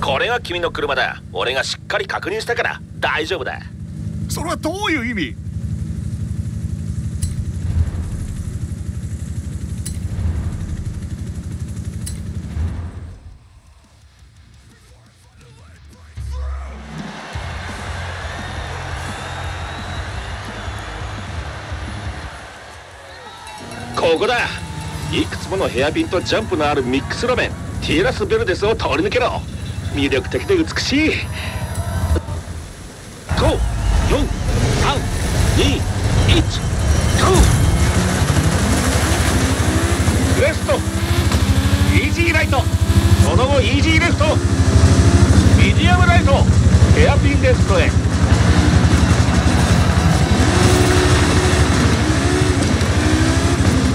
これが君の車だ。俺がしっかり確認したから大丈夫だ。それはどういう意味？ここだ。いくつものヘアピンとジャンプのあるミックス路面ティエラス・ベルデスを通り抜けろ魅力的で美しい。54321ゴー。レスト。イージーライト。その後イージーレフト。ミディアムライト。ヘアピンレフトへ。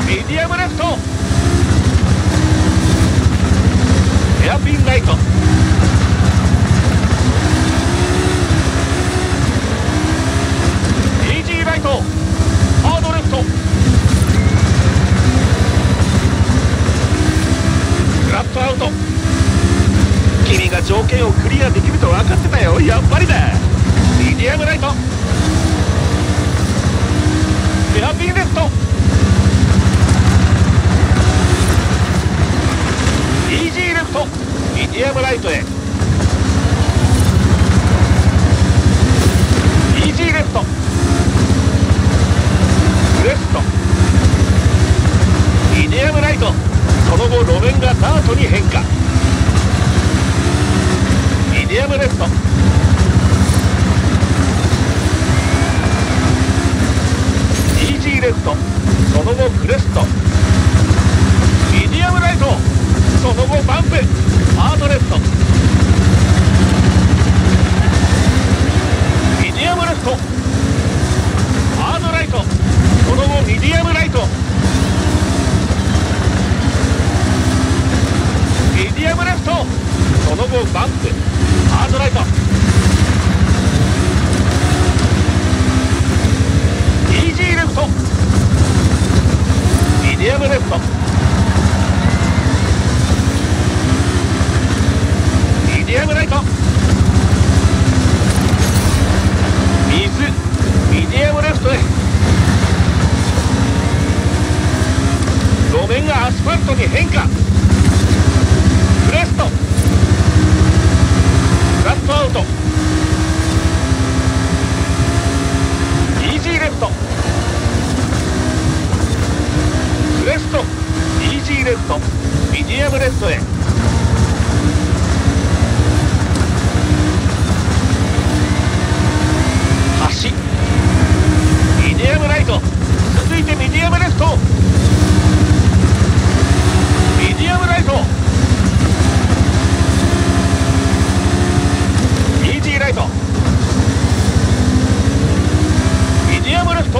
ミディアムレフト。ヘアピンライトイージーライトハードレフトフラットアウト条件をクリアできると分かってたよ。やっぱりだ。ミディアムライト。ヘアピンレフトイージーレフト。ミディアムライトへ。イージーレフト。クレスト。ミディアムライト。その後路面がダートに変化。ミディアムレフト。イージーレフト。その後クレスト。ミディアムライト。その後バンプ。ハードレフト。ミディアムレフト。ハードライト。その後ミディアムライト。ミディアムレフト。その後バンプ。ハードライト。イージーレフト。ミディアムレフト。ミディアムライト。水ミディアムレフトへ。路面がアスファルトに変化クレストフラットアウトイージーレフトクレストイージーレフトミディアムレフトへ橋ミディアムライト続いてミディアムレフトミディアムライトイージーライトミディアムレフト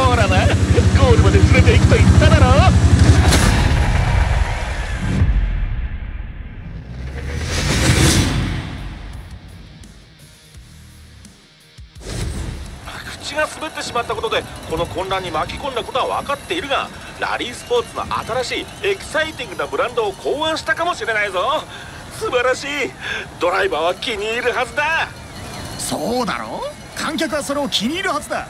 ほらなゴールまで連れて行くと言っただろ口が滑ってしまったことでこの混乱に巻き込んだことは分かっているがラリースポーツの新しいエキサイティングなブランドを考案したかもしれないぞ。素晴らしい。ドライバーは気に入るはずだ。そうだろ？観客はそれを気に入るはずだ。